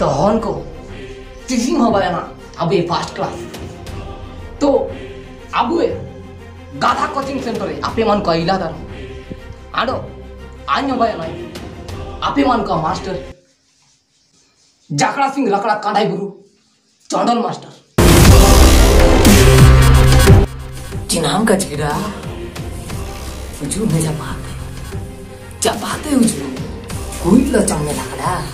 तो हॉन को टीचिंग हो गया ना अब ये फास्ट क्लास तो अब ये गाधा कोचिंग सेंटर है आपे मन को इला दार आडो आन्य गया ना आपे मन का मास्टर जाकड़ा सिंह लकड़ा काढ़ाई गुरु चंडल मास्टर चिनाम का चिड़ा उजू में जबाते जबाते उजू कोई लो चंगे लकड़ा कोई लो चंगे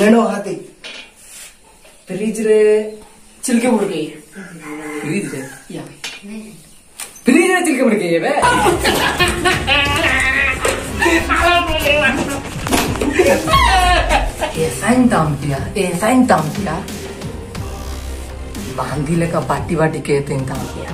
ಮೇಣೋ ಹಾತಿ फ्रिज रे छिलके मुड़ गई फ्रिज रे या फ्रिज रे छिलके मुड़ गई है बे ऐसा ही दाम दिया ऐसा ही दाम दिया बांधी लेकर बाटी बाटी के तीन दाम दिया